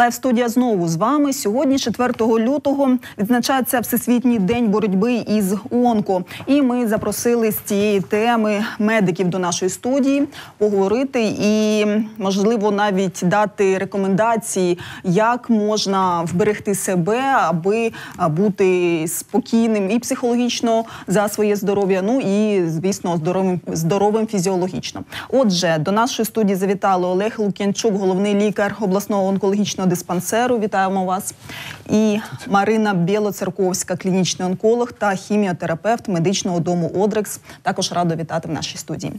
Лайв студія знову з вами сьогодні, 4 лютого, відзначається всесвітній день боротьби із онко. І ми запросили з цієї теми медиків до нашої студії поговорити і, можливо, навіть дати рекомендації, як можна вберегти себе, аби бути спокійним і психологічно за своє здоров'я. Ну і звісно, здоровим здоровим фізіологічно. Отже, до нашої студії завітали Олег Лук'янчук, головний лікар обласного онкологічного диспансеру. Вітаємо вас. І Марина Білоцерковська, клінічний онколог та хіміотерапевт медичного дому Одрекс. Також радо вітати в нашій студії.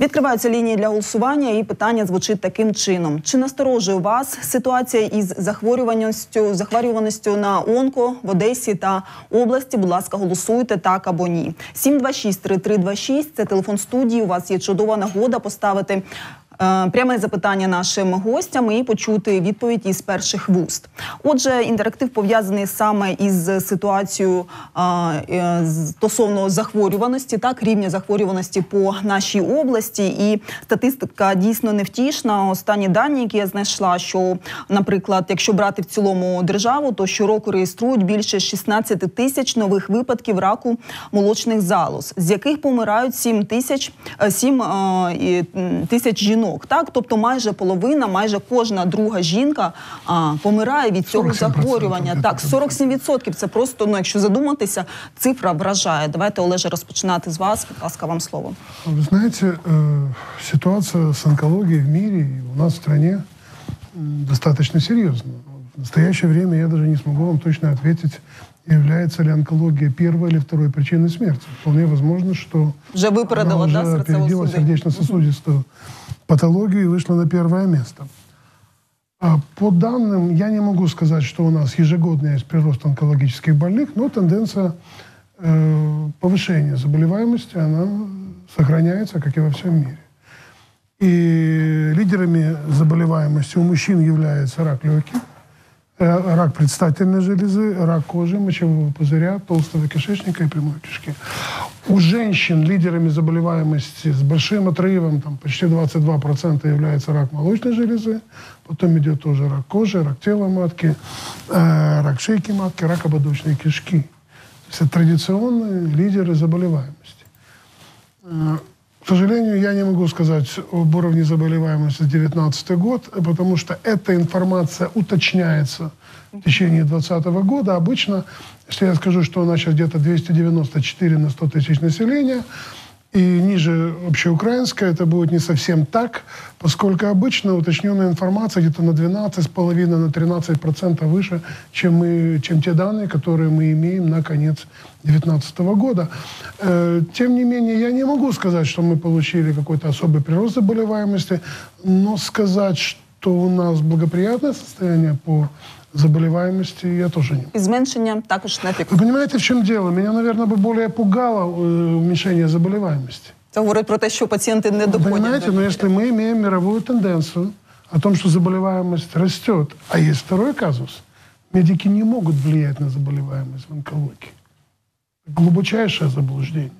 Відкриваються лінії для голосування, і питання звучить таким чином: чи насторожує вас ситуація із захворюваністю, захворюваністю на онко в Одесі та області? Будь ласка, голосуйте так або ні. 726-3326 – це телефон студії. У вас є чудова нагода поставити пряме запитання нашим гостям і почути відповідь із перших вуст. Отже, інтерактив пов'язаний саме із ситуацією е, стосовно захворюваності, так рівня захворюваності по нашій області, і статистика дійсно невтішна. Останні дані, які я знайшла, що, наприклад, якщо брати в цілому державу, то щороку реєструють більше 16 тисяч нових випадків раку молочних залоз, з яких помирають 7 тисяч 7 е, тисяч жінок жінок. Так, тобто, майже половина, майже кожна друга жінка а, помирає від цього захворювання. Так, 47%. Це просто ну, якщо задуматися, цифра вражає. Давайте Олеже розпочинати з вас. Будь ласка, вам слово. Ви знаєте, э, ситуация с онкологией в мире у нас в стране достаточно серьезна. В настоящее время я даже не смогу вам точно ответить, является ли онкология первой или второй причиной смерти. Вполне возможно, что уже выпередила, она уже да, опередила сердечно-сосудистую патологию и вышла на первое место. А по данным, я не могу сказать, что у нас ежегодно есть прирост онкологических больных, но тенденция э, повышения заболеваемости, она сохраняется, как и во всем мире. И лидерами заболеваемости у мужчин является рак легких, рак предстательной железы, рак кожи, мочевого пузыря, толстого кишечника и прямой кишки. У женщин лидерами заболеваемости с большим отрывом, там почти 22% является рак молочной железы, потом идет тоже рак кожи, рак тела матки, э, рак шейки матки, рак ободочной кишки. То есть это традиционные лидеры заболеваемости. Сожалению, я не могу сказать об уровне заболеваемости за 2019 год, потому что эта информация уточняется в течение 2020 года. Обычно, если я скажу, что у нас сейчас где-то 294 на 100 тысяч населения, и ниже общеукраинская это будет не совсем так, поскольку обычно уточненная информация где-то на 12,5, на 13% выше, чем, мы, чем те данные, которые мы имеем на конец 2019 года. Э, тем не менее, я не могу сказать, что мы получили какой-то особый прирост заболеваемости, но сказать, что у нас благоприятное состояние по заболеваемости я тоже не. И зменшення також не Вы понимаете, в чем дело? Меня, наверное, бы более пугало э, уменьшение заболеваемости. Це говорить про те, що пацієнти не доходять. Понимаете, но если мы имеем мировую тенденцию о том, что заболеваемость растет, а есть второй казус, медики не могут влиять на заболеваемость в онкологии. Глубочайшее заблуждение.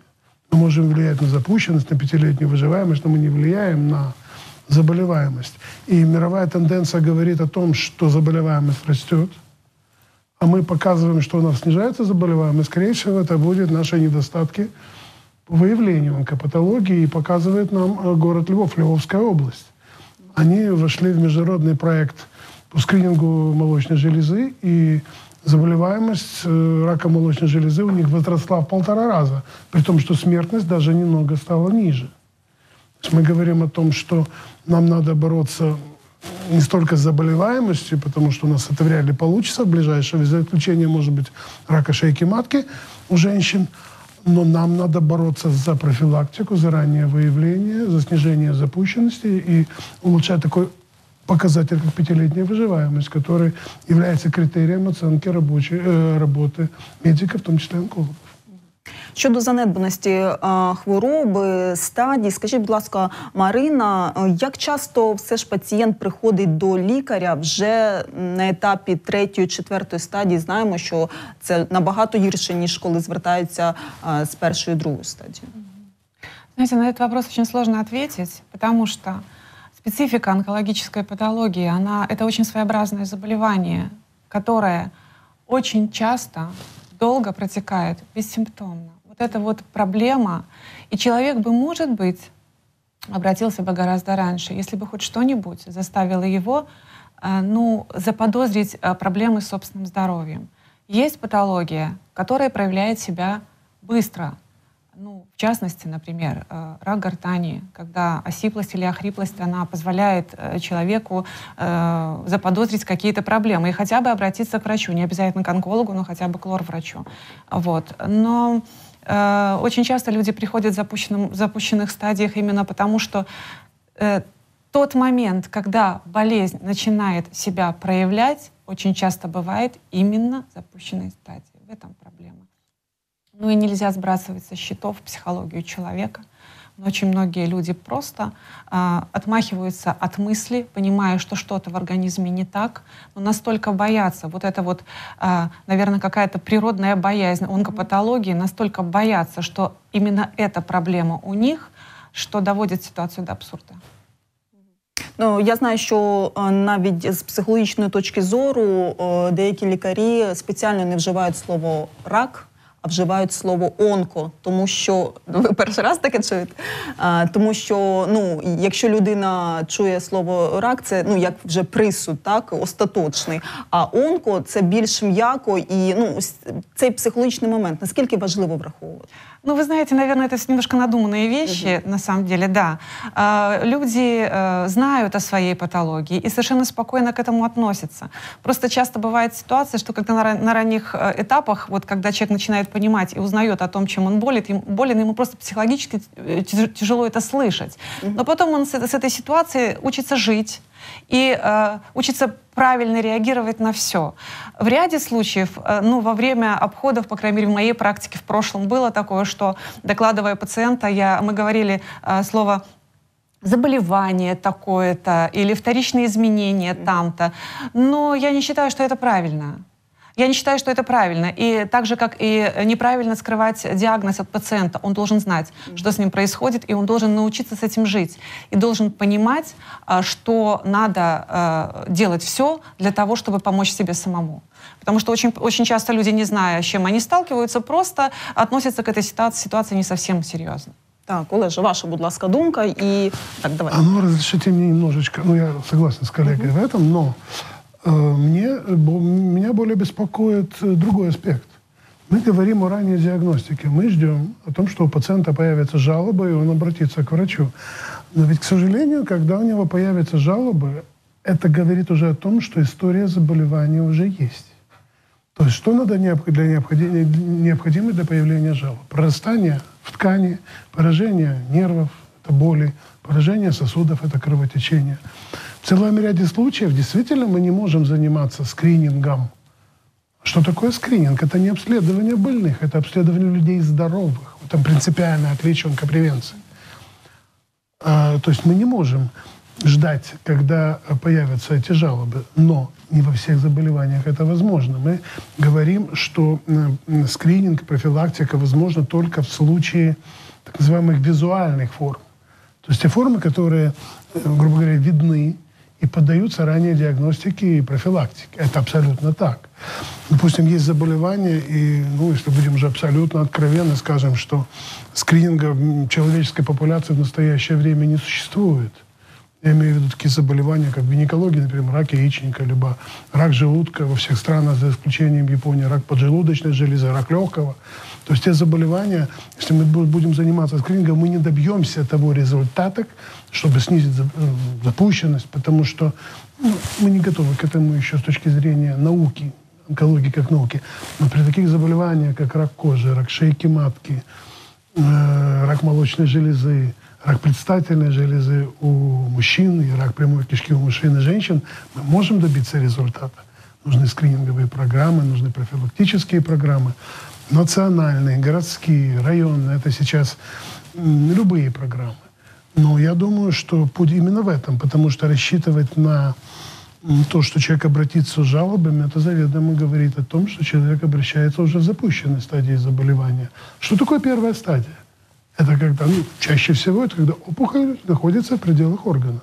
Мы можем влиять на запущенность, на пятилетнюю выживаемость, но мы не влияем на заболеваемость. И мировая тенденция говорит о том, что заболеваемость растет, а мы показываем, что у нас снижается заболеваемость, скорее всего, это будет наши недостатки по выявлению онкопатологии и показывает нам э, город Львов, Львовская область. Они вошли в международный проект по скринингу молочной железы, и заболеваемость э, рака молочной железы у них возросла в полтора раза, при том, что смертность даже немного стала ниже. Мы говорим о том, что нам надо бороться не столько с заболеваемостью, потому что у нас это вряд ли получится в ближайшее, за исключением, может быть, рака шейки матки у женщин, но нам надо бороться за профилактику, за раннее выявление, за снижение запущенности и улучшать такой показатель, как пятилетняя выживаемость, который является критерием оценки рабочей, э, работы медиков, в том числе онкологов. Щодо занедбаності е, хвороби, стадій, скажіть, будь ласка, Марина, е, як часто все ж пацієнт приходить до лікаря вже на етапі третьої, четвертої стадії? Знаємо, що це набагато гірше, ніж коли звертаються е, з першої другої стадії. Знаете, на этот вопрос очень сложно ответить, потому что специфика онкологической патологии, она, это очень своеобразное заболевание, которое очень часто долго протекает бессимптомно. Это вот проблема. И человек бы, может быть, обратился бы гораздо раньше, если бы хоть что-нибудь заставило его э, ну, заподозрить э, проблемы с собственным здоровьем. Есть патология, которая проявляет себя быстро. Ну, в частности, например, э, рак гортани, когда осиплость или охриплость, она позволяет человеку заподозрить какие-то проблемы и хотя бы обратиться к врачу, не обязательно к онкологу, но хотя бы к лор-врачу. Вот. Но Э, очень часто люди приходят в, запущенном, запущенных стадиях именно потому, что э, тот момент, когда болезнь начинает себя проявлять, очень часто бывает именно в запущенной стадии. В этом проблема. Ну и нельзя сбрасывать со счетов психологию человека очень многие люди просто э, отмахиваются от мысли, понимая, что что-то в организме не так, но настолько боятся, вот это вот, э, наверное, какая-то природная боязнь онкопатологии, настолько боятся, что именно эта проблема у них, що доводять ситуацію до абсурду. Ну, я знаю, що навіть з психологічної точки зору деякі лікарі спеціально не вживають слово рак а вживають слово онко, тому що ну, ви перший раз таке чуєте. А, Тому що ну, якщо людина чує слово рак, це ну як вже присуд, так остаточний. А онко це більш м'яко і ну цей психологічний момент. Наскільки важливо враховувати? Ну, вы знаете, наверное, это немножко надуманные вещи, угу. на самом деле, да. А, люди э, знают о своей патологии и совершенно спокойно к этому относятся. Просто часто бывает ситуация, что когда на, на ранних э, этапах, вот когда человек начинает понимать и узнает о том, чем он болит, им, болен, ему просто психологически э, тяжело это слышать. Угу. Но потом он с, с этой ситуацией учится жить, и э, учится правильно реагировать на все. В ряде случаев, э, ну, во время обходов, по крайней мере, в моей практике в прошлом было такое, что, докладывая пациента, я, мы говорили э, слово заболевание такое-то или вторичные изменения там-то. Но я не считаю, что это правильно. Я не считаю, что это правильно. И так же, как и неправильно скрывать диагноз от пациента, он должен знать, что с ним происходит, и он должен научиться с этим жить. И должен понимать, а, что надо а, делать все для того, чтобы помочь себе самому. Потому что очень, очень часто люди, не зная, с чем они сталкиваются, просто относятся к этой ситуации, ситуации не совсем серьезно. Так, Олеже, ваша, будь ласка, думка и... Так, давай. А ну, разрешите мне немножечко, ну, я согласен с коллегой uh-huh. в этом, но Э, мне, меня более беспокоит э, другой аспект. Мы говорим о ранней диагностике. Мы ждем о том, что у пациента появятся жалобы, и он обратится к врачу. Но ведь, к сожалению, когда у него появятся жалобы, это говорит уже о том, что история заболевания уже есть. То есть что надо для необходимо для появления жалоб? Прорастание в ткани, поражение нервов, это боли, поражение сосудов, это кровотечение. В целом ряде случаев действительно мы не можем заниматься скринингом. Что такое скрининг? Это не обследование больных, это обследование людей здоровых. Это принципиальное отличие онкопревенции. А, то есть мы не можем ждать, когда появятся эти жалобы, но не во всех заболеваниях это возможно. Мы говорим, что скрининг, профилактика возможна только в случае так называемых визуальных форм. То есть те формы, которые, э, грубо говоря, видны, и поддаются ранее диагностике и профилактике. Это абсолютно так. Допустим, есть заболевания, и, ну, если будем уже абсолютно откровенно, скажем, что скрининга человеческой популяции в настоящее время не существует. Я имею в виду такие заболевания, как гинекология, например, рак яичника, либо рак желудка во всех странах, за исключением Японии, рак поджелудочной железы, рак легкого. То есть те заболевания, если мы будем заниматься скринингом, мы не добьемся того результата, чтобы снизить э, запущенность, потому что ну, мы не готовы к этому еще с точки зрения науки, онкологии как науки. Но при таких заболеваниях, как рак кожи, рак шейки матки, э, рак молочной железы, рак предстательной железы у мужчин и рак прямой кишки у мужчин и женщин, мы можем добиться результата. Нужны скрининговые программы, нужны профилактические программы, национальные, городские, районные. Это сейчас любые программы. Но я думаю, что путь именно в этом, потому что рассчитывать на то, что человек обратится с жалобами, это заведомо говорит о том, что человек обращается уже в запущенной стадии заболевания. Что такое первая стадия? Это когда, ну, чаще всего это когда опухоль находится в пределах органа.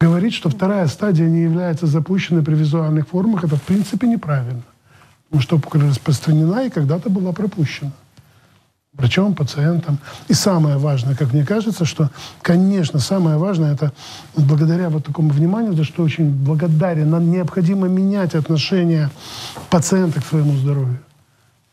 Говорить, что вторая стадия не является запущенной при визуальных формах, это в принципе неправильно. Что опухоль распространена и когда-то была пропущена врачом, пациентом. И самое важное, как мне кажется, что, конечно, самое важное, это благодаря вот такому вниманию, за что очень благодарен, нам необходимо менять отношение пациента к своему здоровью.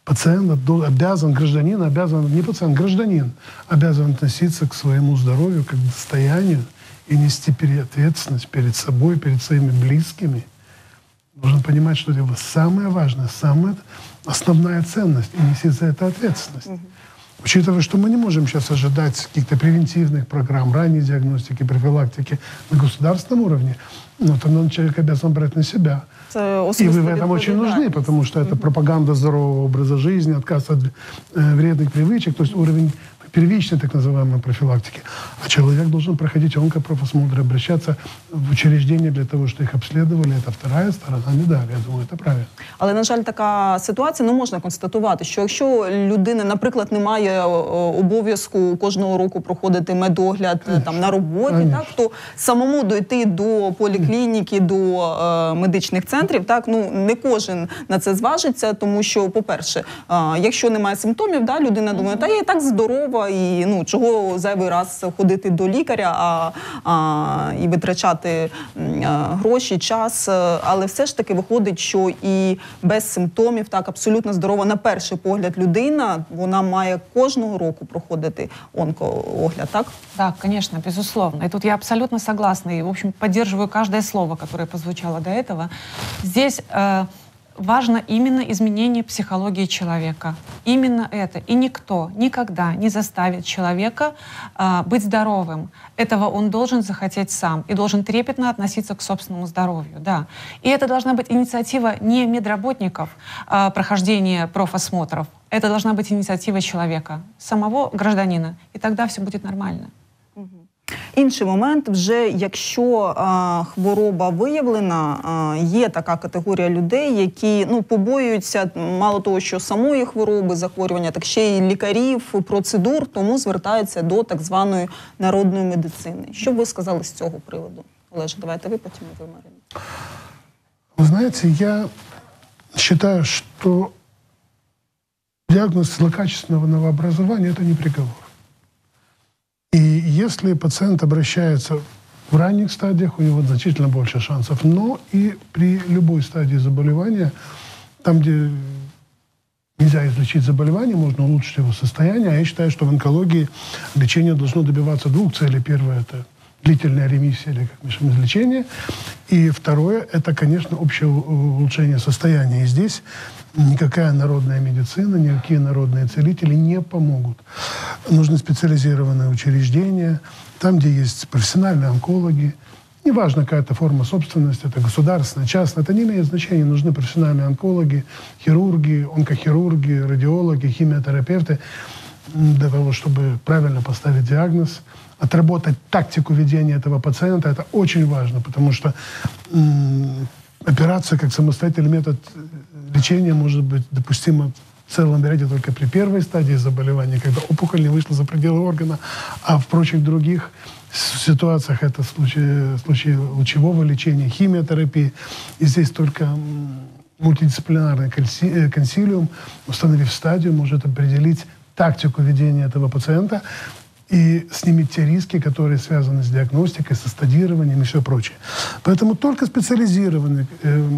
Пациент обязан, гражданин обязан, не пациент, гражданин обязан относиться к своему здоровью как к состоянию и нести ответственность перед собой, перед своими близкими. Должен понимать, что это самое важное, самая основная ценность, и нести за это ответственность. Учитывая, что мы не можем сейчас ожидать каких-то превентивных программ, ранней диагностики, профилактики на государственном уровне, но тогда человек обязан брать на себя. И вы в этом очень нужны, потому что это пропаганда здорового образа жизни, отказ от э, вредных привычек, то есть уровень первичной так называемой профилактики. А человек должен проходить онкопрофосмотр, обращаться в учреждения для того, чтобы их обследовали. Это вторая сторона медалі. Я думаю, це правильно. Але на жаль, така ситуація ну можна констатувати, що якщо людина, наприклад, не має обов'язку кожного року проходити медогляд Конечно. там на роботі, Конечно. так то самому дойти до поліклініки, до е, медичних центрів, так ну не кожен на це зважиться, тому що, по-перше, е, якщо немає симптомів, да людина думає, та я і так здорова і ну чого зайвий раз ходити до лікаря а, а, і витрачати а, гроші, час. Але все ж таки виходить, що і без симптомів так абсолютно здорова на перший погляд людина. Вона має кожного року проходити онкоогляд, так? Так, конечно, безусловно. И тут я абсолютно согласна. И, в общем, поддерживаю каждое слово, которое прозвучало до этого. Здесь э, важно именно изменение психологии человека. Именно это. И никто никогда не заставит человека э, быть здоровым. Этого он должен захотеть сам и должен трепетно относиться к собственному здоровью. Да. И это должна быть инициатива не медработников э, прохождения профосмотров. Это должна быть инициатива человека, самого гражданина. И тогда все будет нормально. Інший момент, вже якщо а, хвороба виявлена, а, є така категорія людей, які ну побоюються мало того, що самої хвороби, захворювання, так ще й лікарів, процедур, тому звертаються до так званої народної медицини. Що б ви сказали з цього приводу? Олеже, давайте ви потім ви, Марина. Вы я считаю, что диагноз злокачественного новообразования – это не приговор. И если пациент обращается в ранних стадиях, у него значительно больше шансов. Но и при любой стадии заболевания, там, где нельзя излечить заболевание, можно улучшить его состояние. А я считаю, что в онкологии лечение должно добиваться двух целей. Первое – это длительная ремиссия или как мы излечение. И второе – это, конечно, общее улучшение состояния. И здесь никакая народная медицина, никакие народные целители не помогут. Нужны специализированные учреждения, там, где есть профессиональные онкологи, Неважно, какая это форма собственности, это государственная, частная, это не имеет значения. Нужны профессиональные онкологи, хирурги, онкохирурги, радиологи, химиотерапевты для того, чтобы правильно поставить диагноз, отработать тактику ведения этого пациента. Это очень важно, потому что операция как самостоятельный метод лечение может быть допустимо в целом ряде только при первой стадии заболевания, когда опухоль не вышла за пределы органа, а в прочих других ситуациях это случаи, случаи лучевого лечения, химиотерапии. И здесь только мультидисциплинарный э, консилиум, установив стадию, может определить тактику ведения этого пациента и снимет те риски, которые связаны с диагностикой, со стадированием и все прочее. Поэтому только специализированные э,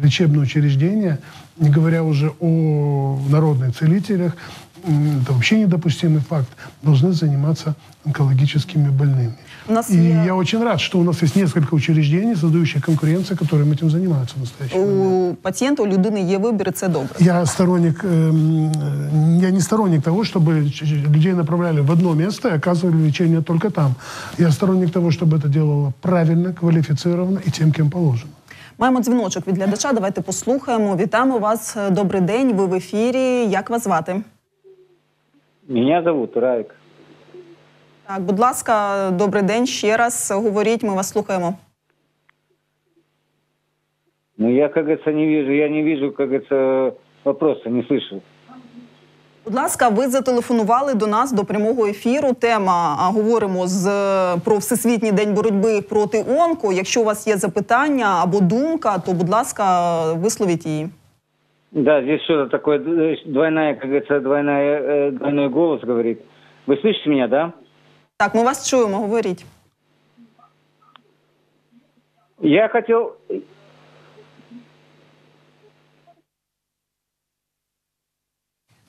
э, лечебные учреждения, не говоря уже о народных целителях, это вообще недопустимый факт, должны заниматься онкологическими больными. У нас И є... я очень рад, что у нас есть несколько учреждений, создающих конкуренцию, которым этим занимаются в настоящее у момент. пациента, у людини є вибір, це добре. Я сторонник, э, я не сторонник того, чтобы людей направляли в одно место и оказывали лечение только там. Я сторонник того, чтобы это делало правильно, квалифицированно и тем, кем положено. Маємо дзвіночок від глядача. Давайте послухаємо. Вітаємо вас. Добрий день. Ви в ефірі. Як вас звати? Меня зовут Райк. Так, будь ласка, добрий день ще раз. Говоріть, ми вас слухаємо. Ну, я, как говорится, не вижу, я не вижу, как говорится, вопроса, не слышу. Будь ласка, ви зателефонували до нас до прямого ефіру. Тема а, говоримо з про всесвітній день боротьби проти онко. Якщо у вас є запитання або думка, то будь ласка, висловіть її. Да, здесь что-то такое э, двойная, как говорится, двойная, э, двойной голос говорит. Вы слышите меня, да? Так, ми вас чуємо. Говоріть. Я хотел...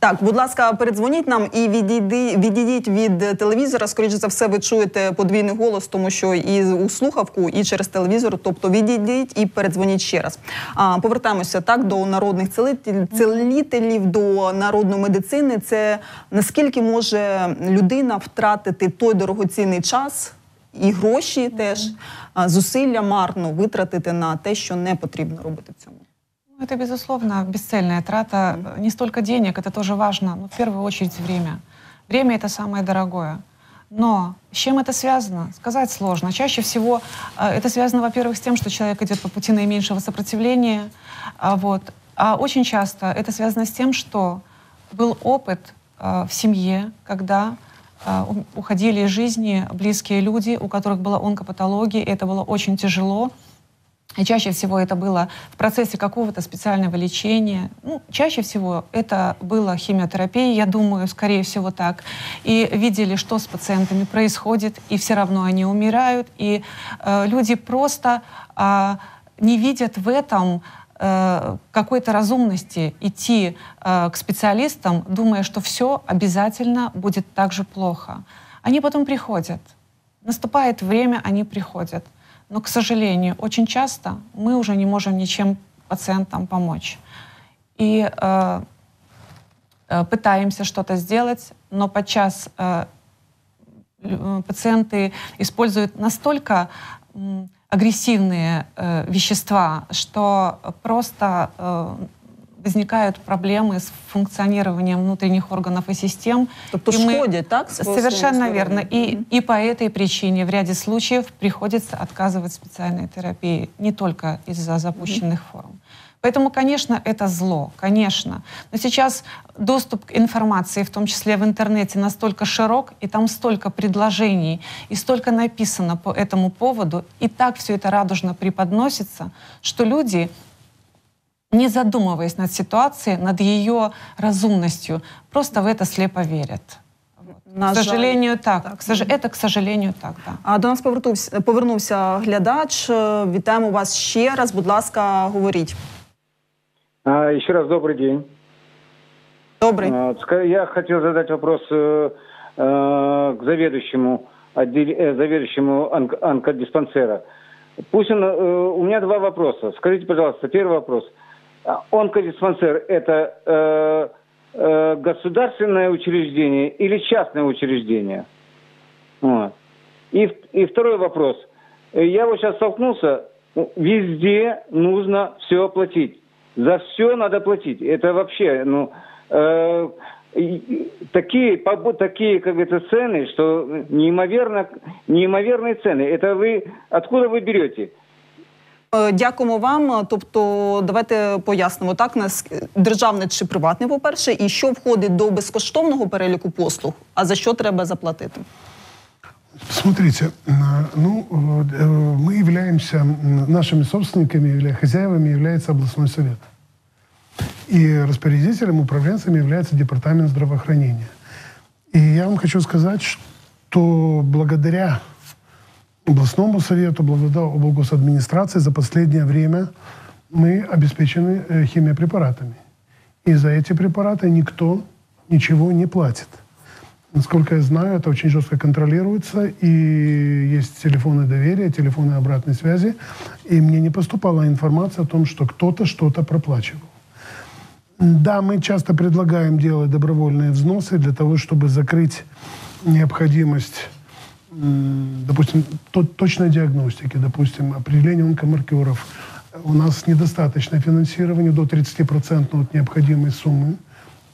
Так, будь ласка, передзвоніть нам і відійди, відійдіть від телевізора. Скоріше за все, ви чуєте подвійний голос, тому що і у слухавку, і через телевізор. Тобто відійдіть і передзвоніть ще раз. А повертаємося так до народних целителів, до народної медицини. Це наскільки може людина втратити той дорогоцінний час і гроші, теж зусилля марно витратити на те, що не потрібно робити в цьому. Это, безусловно, бесцельная трата. Не столько денег, это тоже важно, но в первую очередь время. Время — это самое дорогое. Но с чем это связано? Сказать сложно. Чаще всего э, это связано, во-первых, с тем, что человек идет по пути наименьшего сопротивления. А, вот. а очень часто это связано с тем, что был опыт э, в семье, когда э, уходили из жизни близкие люди, у которых была онкопатология, и это было очень тяжело. И чаще всего это было в процессе какого-то специального лечения. Ну, чаще всего это была химиотерапия, я думаю, скорее всего так. И видели, что с пациентами происходит, и все равно они умирают. И э, люди просто а, не видят в этом э, какой-то разумности идти э, к специалистам, думая, что все обязательно будет так же плохо. Они потом приходят. Наступает время, они приходят. Но, к сожалению, очень часто мы уже не можем ничем пациентам помочь. И э, э, пытаемся что-то сделать, но подчас э, э, пациенты используют настолько м, агрессивные э, вещества, что просто э, возникают проблемы с функционированием внутренних органов и систем. Тобто И мы- шкодять, так? Совершенно верно. И, и по этой причине в ряде случаев приходится отказывать специальной терапии, не только из-за запущенных форм. Поэтому, конечно, это зло, конечно. Но сейчас доступ к информации, в том числе в интернете, настолько широк, и там столько предложений, и столько написано по этому поводу, и так все это радужно преподносится, что люди не задумываясь над ситуацией, над ее разумностью, просто в это слепо верят. На к жаль. сожалению, так. Так. К сож- Это, к сожалению, так, да. А до нас повернувся, повернувся глядач. Е, Вітаємо вас ще раз. Будь ласка, говоріть. А, еще раз добрый день. Добрий. А, ска- Я хотел задать вопрос э, э, к заведующему, отдел- э, заведующему онк- онкодиспансера. Пусть он, э, у меня два вопроса. Скажите, пожалуйста, первый вопрос. Онкодиспансер – это э, э, государственное учреждение или частное учреждение? Вот. И, и второй вопрос. Я вот сейчас столкнулся, ну, везде нужно все оплатить. За все надо платить. Это вообще, ну, э, такие, такие, как это, цены, что неимоверно, неимоверные цены. Это вы, откуда вы берете? Е, Дякуємо вам. Тобто, давайте пояснимо так, нас державне чи приватне, по-перше, і що входить до безкоштовного переліку послуг, а за що треба заплатити? Смотрите, э, ну, э, мы являемся, м, нашими собственниками, или хозяевами является областной совет. И распорядителем, управленцем является департамент здравоохранения. И я вам хочу сказать, что благодаря областному совету, облгосадминистрации за последнее время мы обеспечены э, химиопрепаратами. И за эти препараты никто ничего не платит. Насколько я знаю, это очень жестко контролируется, и есть телефоны доверия, телефоны обратной связи, и мне не поступала информация о том, что кто-то что-то проплачивал. Да, мы часто предлагаем делать добровольные взносы для того, чтобы закрыть необходимость, допустим, то- точной диагностики, допустим, определения онкомаркеров. У нас недостаточно финансирования до 30% от необходимой суммы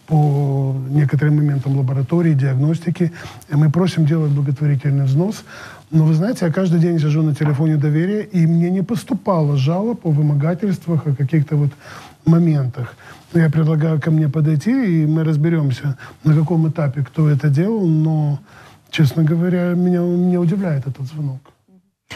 по некоторым моментам лаборатории, диагностики. И мы просим делать благотворительный взнос. Но вы знаете, я каждый день сижу на телефоне доверия, и мне не поступало жалоб о вымогательствах, о каких-то вот моментах. Я предлагаю ко мне подойти, и мы разберемся, на каком этапе кто это делал, но, честно говоря, меня, меня удивляет этот звонок.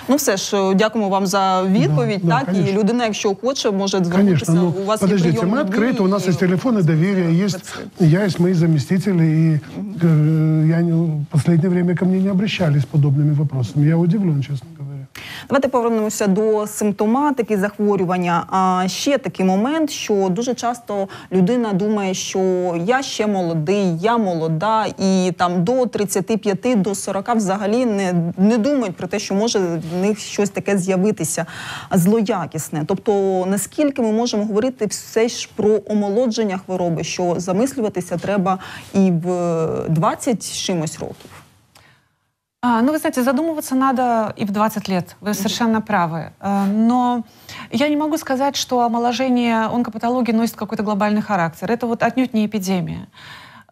Ну, все ж е, дякуємо вам за відповідь. Да, да, так, і конечно. людина, якщо хоче, може звернутися. Конечно, ну, у вас подождите, є мы прийомні открыты, у нас дні, есть телефоны доверия, це есть, працює. я есть мои заместители, и э, я не, в последнее время ко мне не обращались с подобными вопросами. Я удивлен, честно говоря. Давайте повернемося до симптоматики захворювання. А ще такий момент, що дуже часто людина думає, що я ще молодий, я молода, і там до 35, до 40 взагалі не, не думають про те, що може в них щось таке з'явитися злоякісне. Тобто, наскільки ми можемо говорити все ж про омолодження хвороби, що замислюватися треба і в 20 чимось років. А, ну, вы знаете, задумываться надо и в 20 лет. Вы совершенно правы. А, Но я не могу сказать, что омоложение онкопатологии носит какой-то глобальный характер. Это вот отнюдь не эпидемия.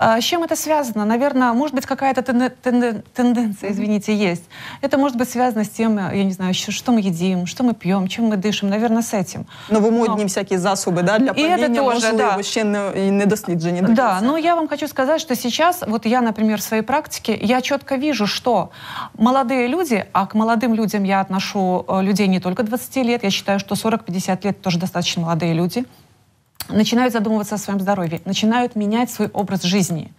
А С чем это связано? Наверное, может быть, какая-то тенде- тенде- тенденция, извините, есть. Это может быть связано с тем, я не знаю, щ- что мы едим, что мы пьем, чем мы дышим. Наверное, с этим. Новомодні Ну. всякі засоби да, для І це паління, теж, можливо, да. ще не, і не досліджені. до Да, кінця. но я вам хочу сказать, что сейчас, вот я, например, в своей практике, я четко вижу, что молодые люди, а к молодым людям я отношу э, людей не только 20 лет, я считаю, что 40-50 лет тоже достаточно молодые люди, начинают задумываться о своем здоровье, начинают менять свой образ жизни.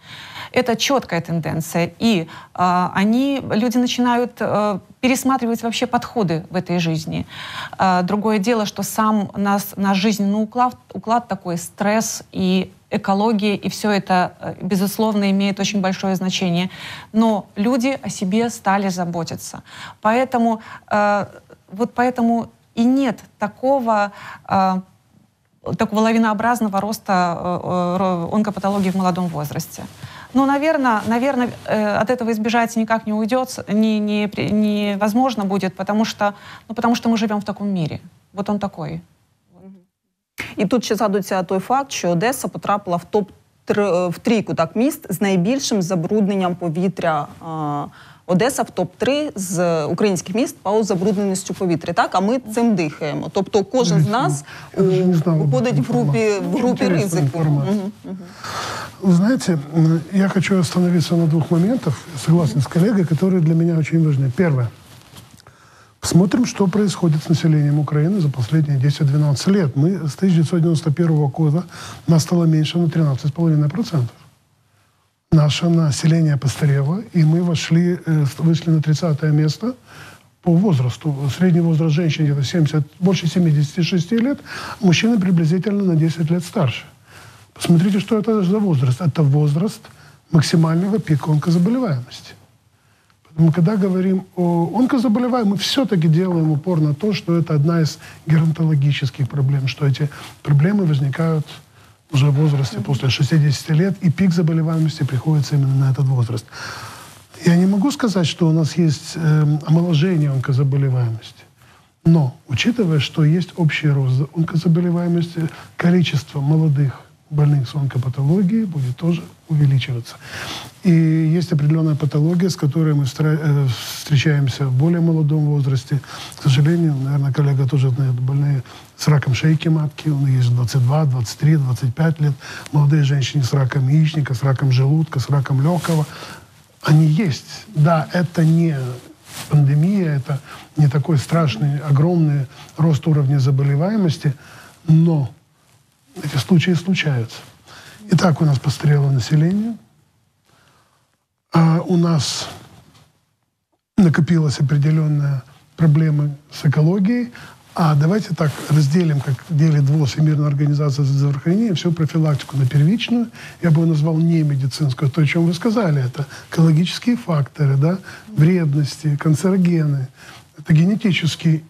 Это четкая тенденция. И а, они, люди начинают э, пересматривать вообще подходы в этой жизни. А, другое дело, что сам нас, наш жизненный уклад, уклад такой, стресс и экология, и все это, э, безусловно, имеет очень большое значение. Но люди о себе стали заботиться. Поэтому, э, вот поэтому и нет такого э, такого лавинообразного роста э, э, онкопатологии в молодом возрасте. Ну, наверное, наверное, э, от этого избежать никак не уйдет, не, не, при- невозможно будет, потому что, ну, потому что мы живем в таком мире. Вот он такой. І тут ще згадується той факт, що Одеса потрапила в топ в трійку так міст з найбільшим забрудненням повітря. А, Одеса в топ 3 з українських міст по забрудненістю повітря. Так, а ми цим дихаємо. Тобто, кожен з нас Я даже не знал об виходить этой в групі в информации. групі Интересная ризику. информация. Мгм. Вы знаете, м, я хочу остановиться на двух моментах. Согласен с коллегой, которые для меня очень важны. Первое. Посмотрим, что происходит с населением Украины за последние 10-12 лет. Мы с 1991 года нас стало меньше на 13,5%. Наше население постарело, и мы вошли, э, вышли на 30 место по возрасту. Средний возраст женщин где-то 70, больше 76 лет, мужчины приблизительно на 10 лет старше. Посмотрите, что это за возраст. Это возраст максимального пика онкозаболеваемости. Поэтому, когда говорим о онкозаболеваемых, мы все-таки делаем упор на то, что это одна из геронтологических проблем, что эти проблемы возникают уже в возрасте после 60 лет, и пик заболеваемости приходится именно на этот возраст. Я не могу сказать, что у нас есть э, омоложение онкозаболеваемости. Но, учитывая, что есть общий рост онкозаболеваемости, количество молодых больных с онкопатологией будет тоже увеличиваться. И есть определенная патология, с которой мы э, встречаемся в более молодом возрасте. К сожалению, наверное, коллега тоже знает, больные с раком шейки матки, он есть 22, 23, 25 лет. Молодые женщины с раком яичника, с раком желудка, с раком легкого. Они есть. Да, это не пандемия, это не такой страшный, огромный рост уровня заболеваемости, но эти случаи случаются. Итак, у нас постарело население, а у нас накопилась определенная проблема с экологией, а давайте так разделим, как делит ВОЗ Всемирная организация здравоохранения, всю профилактику на первичную, я бы назвал не медицинскую, то, о чем вы сказали, это экологические факторы, да, вредности, канцерогены, это генетический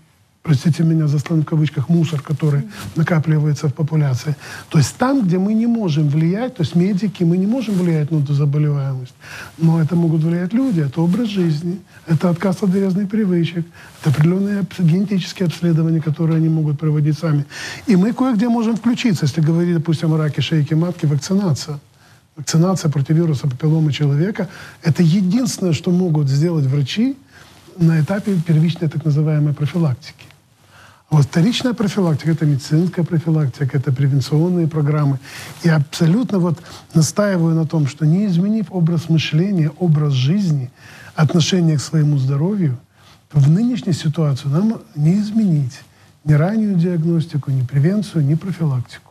простите меня за сленг в кавычках, мусор, который накапливается в популяции. То есть там, где мы не можем влиять, то есть медики, мы не можем влиять на эту заболеваемость, но это могут влиять люди, это образ жизни, это отказ от грязных привычек, это определенные генетические обследования, которые они могут проводить сами. И мы кое-где можем включиться, если говорить, допустим, о раке шейки матки, вакцинация. Вакцинация против вируса папилломы человека – это единственное, что могут сделать врачи на этапе первичной так называемой профилактики. Вот вторичная профилактика – это медицинская профилактика, это превенционные программы. И абсолютно вот настаиваю на том, что не изменив образ мышления, образ жизни, отношение к своему здоровью, в нынешней ситуации нам не изменить ни раннюю диагностику, ни превенцию, ни профилактику.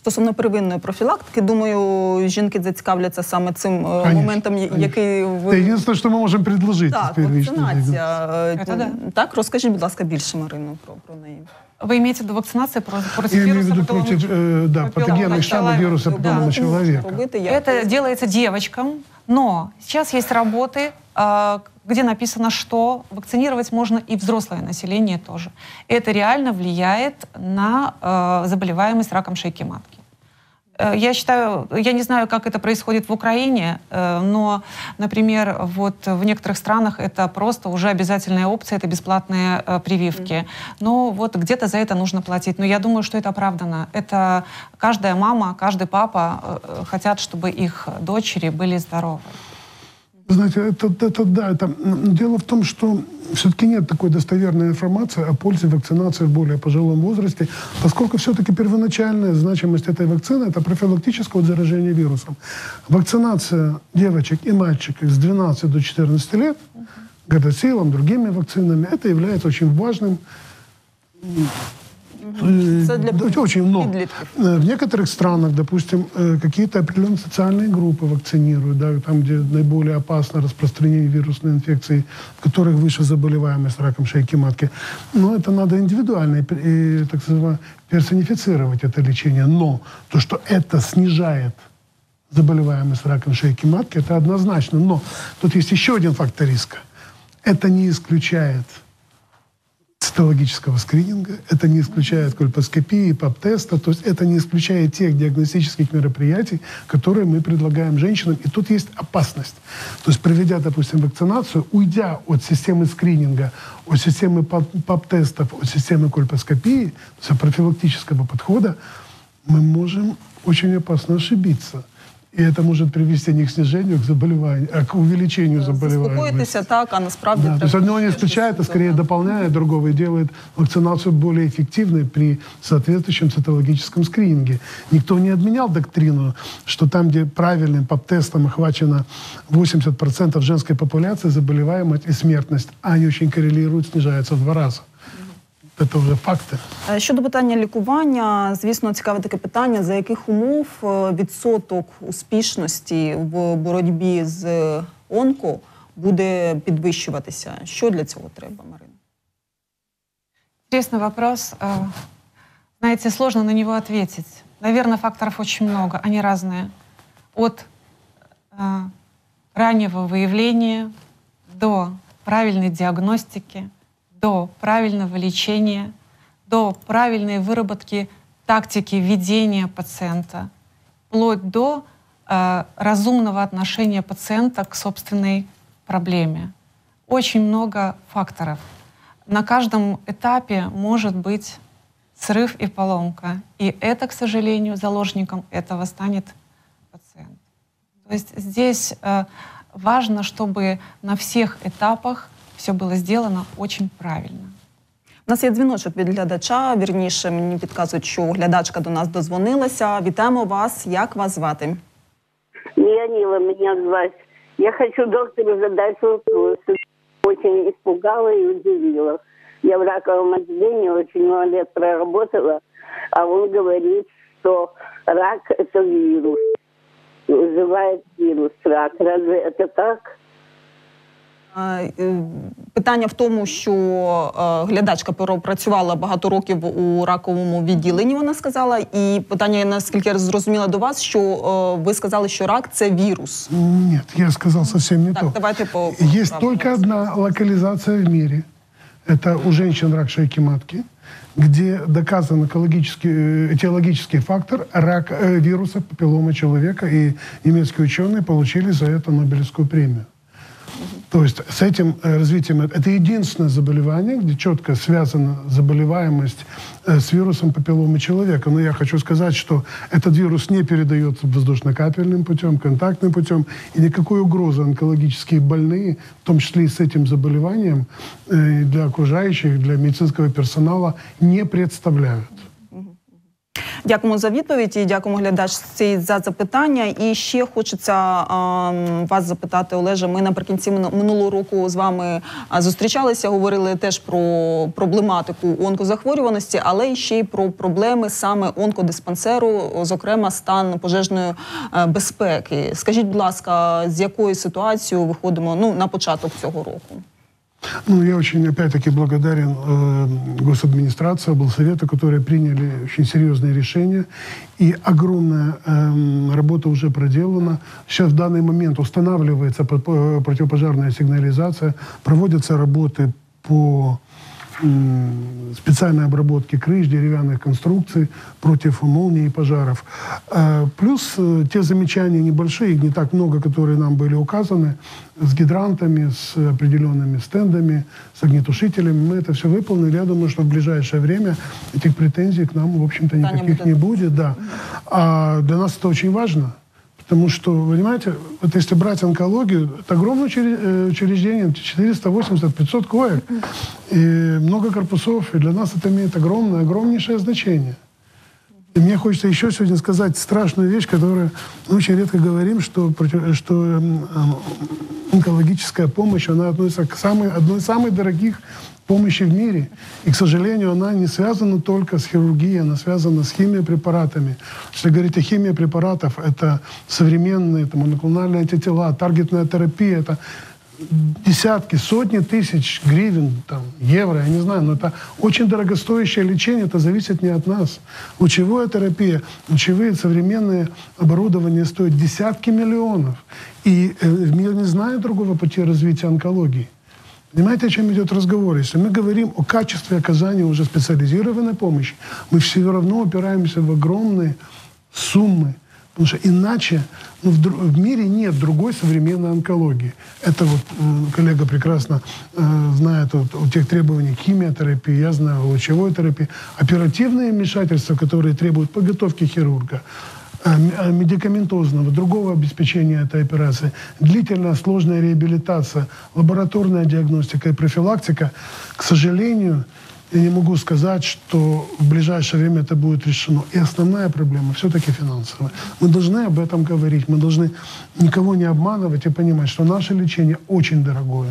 Стосовно первинної профілактики, думаю, жінки зацікавляться саме цим е, Конечно, моментом, я- конечно. який Это ви единственное, что мы можем предложить так, из первичной диагностики. вакцинація. Е, Це да. Так, розкажіть, будь ласка, більше Марину про, про неї. Вы имеете в виду вакцинацию про- против Я имею в вируса виду папиллома- против э, да, папиллома патогенных штаммов человека? вируса Да. папиллома Ну, человека. робити, як Это делается девочкам, но сейчас есть работы, а, где написано, что вакцинировать можно и взрослое население тоже. Это реально влияет на э, заболеваемость раком шейки матки. Э, Я считаю, я не знаю, как это происходит в Украине, э, но, например, вот в некоторых странах это просто уже обязательная опция, это бесплатные э, прививки. Но вот где-то за это нужно платить. Но я думаю, что это оправдано. Это каждая мама, каждый папа хотят, чтобы их дочери были здоровы. Знаете, это, это да, это, дело в том, что все-таки нет такой достоверной информации о пользе вакцинации в более пожилом возрасте, поскольку все-таки первоначальная значимость этой вакцины – это профилактическое заражение вирусом. Вакцинация девочек и мальчиков с 12 до 14 лет, гадосилом, другими вакцинами, это является очень важным э, Це для да, очень много. підлітків. Э, В некоторых странах, допустим, э, какие-то определенные социальные группы вакцинируют, да, там, где наиболее опасно распространение вирусной инфекции, в которых выше заболеваемость раком шейки матки. Но это надо индивидуально, и, и, так сказать, персонифицировать это лечение. Но то, что это снижает заболеваемость раком шейки матки, это однозначно. Но тут есть еще один фактор риска. Это не исключает цитологического скрининга, это не исключает кольпоскопии, ПАП-теста, то есть это не исключает тех диагностических мероприятий, которые мы предлагаем женщинам. И тут есть опасность. То есть проведя, допустим, вакцинацию, уйдя от системы скрининга, от системы ПАП- ПАП-тестов, от системы кольпоскопии, то профилактического подхода, мы можем очень опасно ошибиться. И это может привести не к снижению к заболеванию, а к увеличению заболеваемости. Заспокоїтися так, а насправді Да, то есть треба одно не исключает, а скорее дополняет другого и делает вакцинацию более эффективной при соответствующем цитологическом скрининге. Никто не отменял доктрину, что там, где правильным ПАП-тестом охвачено 80% женской популяции, заболеваемость и смертность, а они очень коррелируют, снижается в два раза. Это уже факты. Е, Щодо питання лікування, звісно, цікаве таке питання, за яких умов е, відсоток успішності в боротьбі з онко буде підвищуватися. Що для цього треба, Марина? Интересный вопрос. Э, Знаете, сложно на него ответить. Наверное, факторов очень много, они разные. От э, раннего выявления до правильной диагностики, до правильного лечения, до правильной выработки тактики ведения пациента, вплоть до э, разумного отношения пациента к собственной проблеме. Очень много факторов. На каждом этапе может быть срыв и поломка. И это, к сожалению, заложником этого станет пациент. То есть здесь э, важно, чтобы на всех этапах все было сделано очень правильно. У нас є дзвіночок від глядача. Вірніше, мені підказують, що глядачка до нас дозвонилася. Вітаємо вас. Як вас звати? Леонила меня звать. Я хочу доктору задать вопрос. Очень испугала и удивила. Я в раковом отделении очень много лет проработала, а он говорит, что рак – это вирус. Вызывает вирус рак. Разве это так? Е, е, Питання в тому, що е, глядачка пропрацювала багато років у раковому відділенні, вона сказала. І питання, наскільки я зрозуміла до вас, що е, ви сказали, що рак це вірус. Нет, я сказал совсем не Так, то. давайте по Есть только одна локализация в мире. Это у женщин рак шейки матки, где доказан экологический, э, этиологический фактор рак э, вируса папиллома человека, и немецкие ученые получили за это Нобелевскую премию. То есть с этим э, развитием, это единственное заболевание, где четко связана заболеваемость э, с вирусом папилломы человека. Но я хочу сказать, что этот вирус не передается воздушно-капельным путем, контактным путем, и никакой угрозы онкологические больные, в том числе и с этим заболеванием, э, для окружающих, для медицинского персонала не представляют. Дякуємо за відповідь і дякуємо глядачці за запитання. І ще хочеться вас запитати, Олеже. Ми наприкінці мину- минулого року з вами зустрічалися, говорили теж про проблематику онкозахворюваності, але ще й про проблеми саме онкодиспансеру, зокрема стан пожежної безпеки. Скажіть, будь ласка, з якою ситуацією виходимо ну на початок цього року? Ну, я очень, опять-таки, благодарен э, госадминистрации, облсовету, которые приняли очень серьезные решения. И огромная эм, работа уже проделана. Сейчас в данный момент устанавливается по- противопожарная сигнализация, проводятся работы по специальной обработке крыш, деревянных конструкций против молний и пожаров. А, Плюс э, те замечания небольшие, их не так много, которые нам были указаны, с гидрантами, с определенными стендами, с огнетушителями. Мы это все выполнили. Я думаю, что в ближайшее время этих претензий к нам, в общем-то, никаких не будет. Да. А для нас это очень важно. Потому что, понимаете, вот если брать онкологию, это огромное э, учреждение, 480-500 коек, и много корпусов, и для нас это имеет огромное, огромнейшее значение. И мне хочется еще сегодня сказать страшную вещь, которую мы очень редко говорим, что, что эм, эм, онкологическая помощь, она относится к самой, одной из самых дорогих помощи в мире. И, к сожалению, она не связана только с хирургией, она связана с химиопрепаратами. Если говорить о химии препаратов, это современные там, моноклональные антитела, таргетная терапия, это десятки, сотни тысяч гривен, там, евро, я не знаю, но это очень дорогостоящее лечение, это зависит не от нас. Лучевая терапия, лучевые современные оборудования стоят десятки миллионов. И э, мир не знает другого пути развития онкологии. Понимаете, о чем идет разговор? Если мы говорим о качестве оказания уже специализированной помощи, мы все равно упираемся в огромные суммы. Потому что иначе ну, в, в мире нет другой современной онкологии. Это вот э, коллега прекрасно э, знает вот, о тех требований химиотерапии, я знаю лучевой терапии. Оперативные вмешательства, которые требуют подготовки хирурга, э, э, медикаментозного, другого обеспечения этой операции, длительная сложная реабилитация, лабораторная диагностика и профилактика, к сожалению, я не могу сказать, что в ближайшее время это будет решено. И основная проблема все-таки финансовая. Мы должны об этом говорить, мы должны никого не обманывать и понимать, что наше лечение очень дорогое.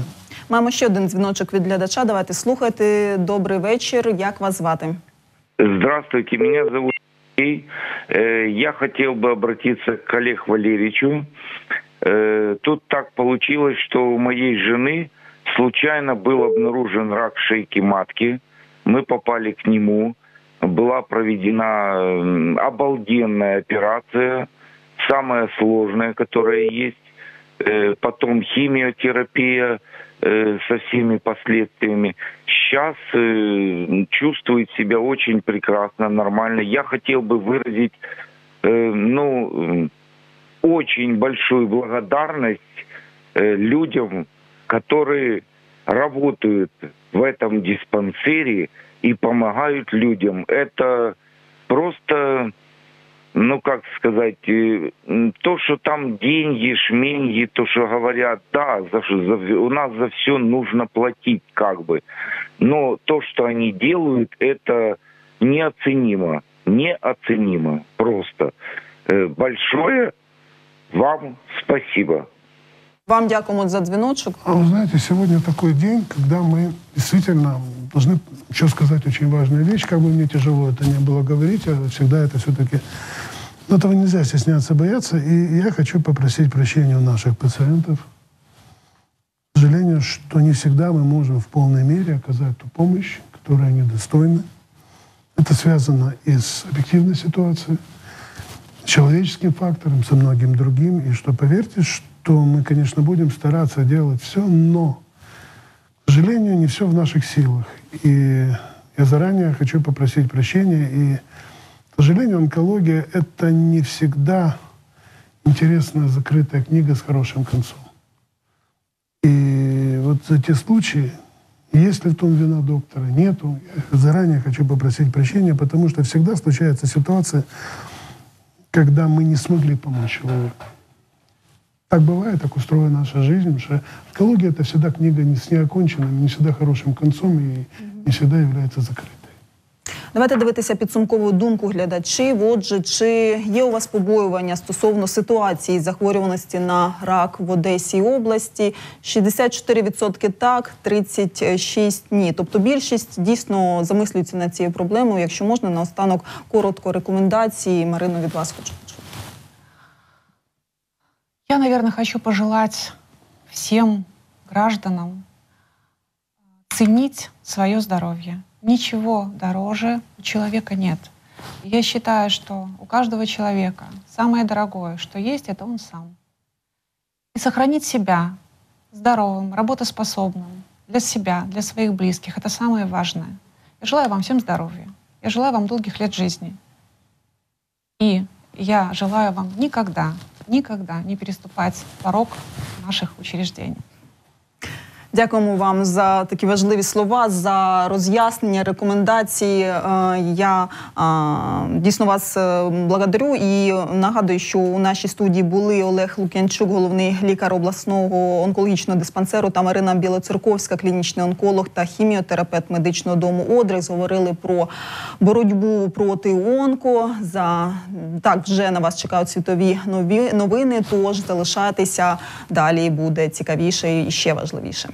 Маємо ще один дзвіночок від глядача. Давайте слухайте. Добрий вечір. Як вас звати? Здравствуйте, меня зовут Сергей. Э, Я хотел бы обратиться к Олегу Валерьевичу. Э, Тут так получилось, что у моей жены случайно был обнаружен рак шейки матки. мы попали к нему. Была проведена м, обалденная операция, самая сложная, которая есть. Э, Потом химиотерапия э, со всеми последствиями. Сейчас э, чувствует себя очень прекрасно, нормально. Я хотел бы выразить, ну, очень большую благодарность людям, которые работают в этом диспансере и помогают людям. Это просто ну, как сказать, э, то, что там деньги, шменьги, то, что говорят, да, за, за- у нас за все нужно платить, как бы. Но то, что они делают, это неоценимо. Неоценимо просто. Э, Большое вам спасибо. Вам дякуємо за дзвіночок. А вы знаете, сегодня такой день, когда мы действительно должны еще сказать очень важную вещь, как бы мне тяжело это не было говорить, а всегда это все-таки... Но этого нельзя стесняться, бояться. И я хочу попросить прощения у наших пациентов. К сожалению, что не всегда мы можем в полной мере оказать ту помощь, которой они достойны. Это связано и с объективной ситуацией, с человеческим фактором, со многим другим. И что, поверьте, что мы, конечно, будем стараться делать все, но, к сожалению, не все в наших силах. И я заранее хочу попросить прощения. И, к сожалению, онкология – это не всегда интересная закрытая книга с хорошим концом. И за те случаи, есть ли в том вина доктора, нету. Я заранее хочу попросить прощения, потому что всегда случается ситуация, когда мы не смогли помочь человеку. Так бывает, так устроена наша жизнь, что онкология это всегда книга не с неоконченным, не всегда хорошим концом и не всегда является закрытой. Давайте дивитися підсумкову думку глядачів. Отже, чи є у вас побоювання стосовно ситуації захворюваності на рак в Одесі і області? 64% так, 36% ні. Тобто більшість дійсно замислюється над цією проблемою. Якщо можна, наостанок коротко рекомендації. Марино, від вас хочу почути. Я, наверное, хочу пожелать всем гражданам ценить свое здоровье. Ничего дороже у человека нет. Я считаю, что у каждого человека самое дорогое, что есть, это он сам. И сохранить себя здоровым, работоспособным для себя, для своих близких, это самое важное. Я желаю вам всем здоровья. Я желаю вам долгих лет жизни. И я желаю вам никогда, никогда не переступать порог наших учреждений. Дякуємо вам за такі важливі слова, за роз'яснення, рекомендації. Е, Я е, дійсно вас е, благодарю і нагадую, що у нашій студії були Олег Лук'янчук, головний лікар обласного онкологічного диспансеру, та Марина Білоцерковська, клінічний онколог та хіміотерапевт медичного дому Одрис. Говорили про боротьбу проти онко. За так вже на вас чекають світові нові новини. Тож залишайтеся далі буде цікавіше і ще важливіше.